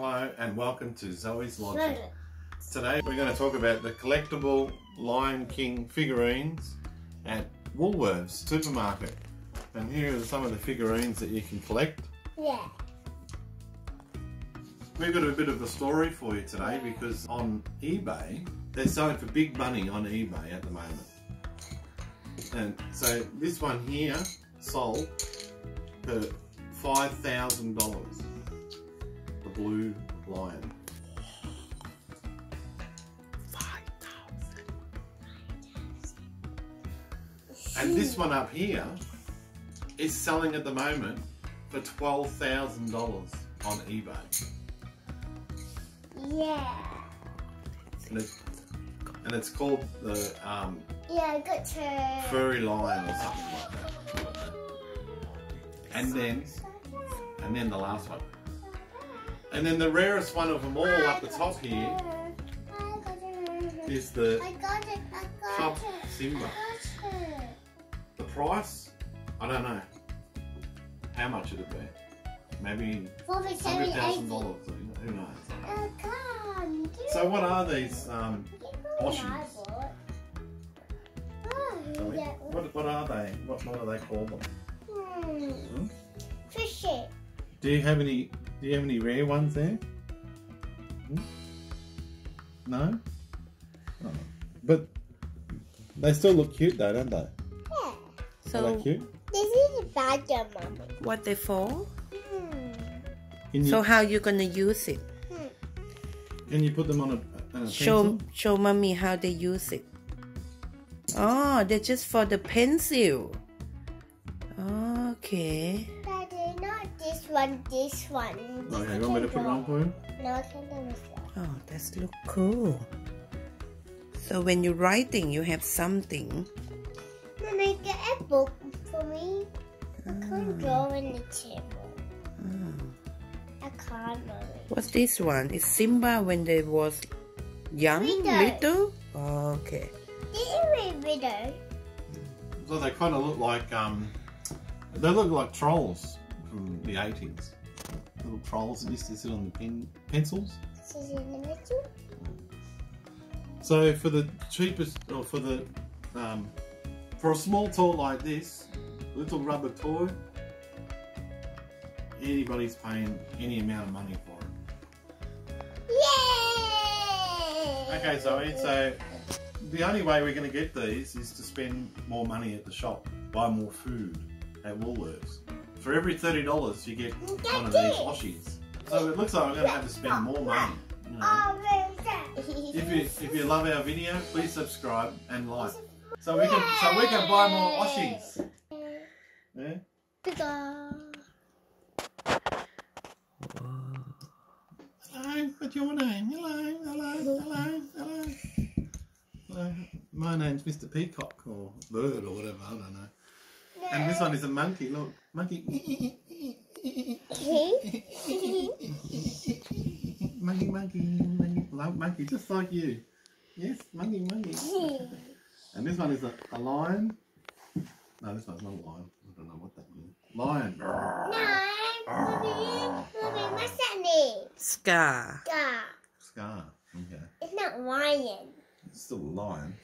Hello and welcome to Zoe's Logic. Today we're going to talk about the collectible Lion King figurines at Woolworths supermarket. And here are some of the figurines that you can collect. Yeah. We've got a bit of a story for you today because on eBay, they're selling for big money on eBay at the moment. And so this one here sold for $5,000. And this one up here is selling at the moment for $12,000 on eBay. Yeah. And it's, and it's called the um, Yeah, I got to. furry lion or something like that. And then, and then the last one. And then the rarest one of them all up the top here is the I got it. I got Cub it. Simba. Price, I don't know. How much it would be? Maybe hundred thousand dollars. Who knows? I can't. So what are these um, Ooshies? Oh, yeah. What, what are they? What, what do they call them? Hmm. Hmm? Fishy. Do you have any? Do you have any rare ones there? Hmm? No. Oh. But they still look cute though, don't they? Yeah. Are So? This is a badger, mommy. what they for? Hmm. So how you gonna use it? can you put them on a, on a Show pencil? show mommy how they use it. Oh, they're just for the pencil. Okay. Daddy, not this one, this one. Okay, you want me to put it on for you? No, I can do this one. Oh, that's look cool. So when you're writing, you have something. Mommy, book for me. I can't draw in the table. I can't, mommy. What's this one? Is Simba when they was young, Little. little? Okay. This is my video. So they kind of look like um, they look like trolls from the eighties. Little trolls that used to sit on the pen pencils. This is in the middle. So for the cheapest, or for the, um, for a small toy like this, little rubber toy, anybody's paying any amount of money for it. Yay! Okay, Zoe, so the only way we're going to get these is to spend more money at the shop, buy more food at Woolworths. For every $30 you get one of these Ooshies. So it looks like we're going to have to spend more money. You know. Oh? If you if you love our video, please subscribe and like. So we can so we can buy more Ooshies. Yeah? Hello, what's your name? Hello, hello, hello, hello. Hello. My name's Mr. Peacock or Bird or whatever, I don't know. And this one is a monkey, look. Monkey. monkey, monkey, monkey. Love monkey, just like you. Yes, monkey, monkey. And this one is a, a lion. No, this one's not a lion. I don't know what that means. Lion. No, mommy, mommy, what's that name? Scar. Scar. Scar. Okay. It's not lion. It's still a lion.